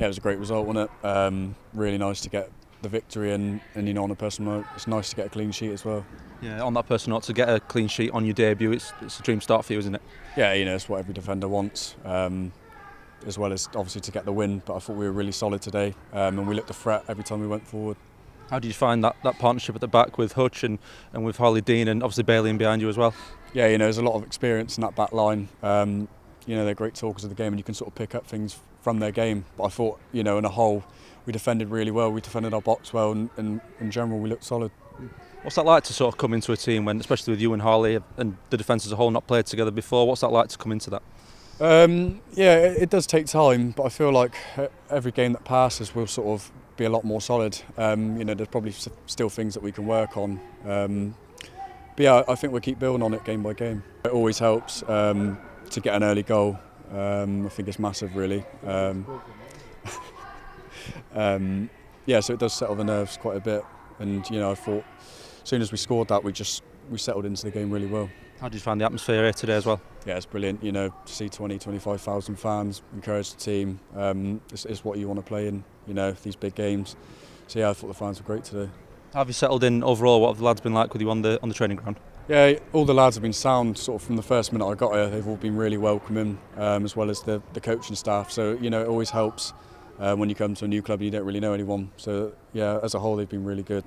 Yeah, it was a great result, wasn't it? Um, really nice to get the victory and, and you know on a personal note, it's nice to get a clean sheet as well. Yeah, on that personal note, to get a clean sheet on your debut, it's, it's a dream start for you, isn't it? Yeah, you know, it's what every defender wants, um, as well as obviously to get the win. But I thought we were really solid today, um, and we looked a threat every time we went forward. How did you find that, that partnership at the back with Hutch and, and with Harlee Dean and obviously Bailey in behind you as well? Yeah, you know, there's a lot of experience in that back line. Um, you know, they're great talkers of the game, and you can sort of pick up things from their game. But I thought, you know, in a whole, we defended really well. We defended our box well, and, and in general, we looked solid. What's that like to sort of come into a team when, especially with you and Harlee and the defence as a whole, not played together before? What's that like to come into that? Um, yeah, it, it, does take time, but I feel like uh, every game that passes will sort of be a lot more solid. Um, you know, there's probably still things that we can work on. Um, but yeah, I think we'll keep building on it game by game. It always helps um, to get an early goal. Um, I think it's massive, really. Um, um, yeah, so it does settle the nerves quite a bit. And you know, I thought as soon as we scored that, we just we settled into the game really well. How did you find the atmosphere here today as well? Yeah, it's brilliant. You know, to see 20, 25,000 fans encourage the team um, is, is what you want to play in. You know, these big games. So yeah, I thought the fans were great today. How have you settled in overall? What have the lads been like with you on the on the training ground? Yeah, all the lads have been sound sort of from the first minute I got here. They've all been really welcoming, um, as well as the, the coaching staff. So you know, it always helps uh, when you come to a new club and you don't really know anyone. So yeah, as a whole, they've been really good.